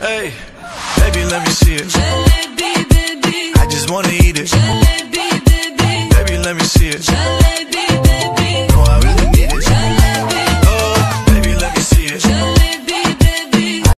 Hey, baby, let me see it. jalebi, baby, I just wanna eat it.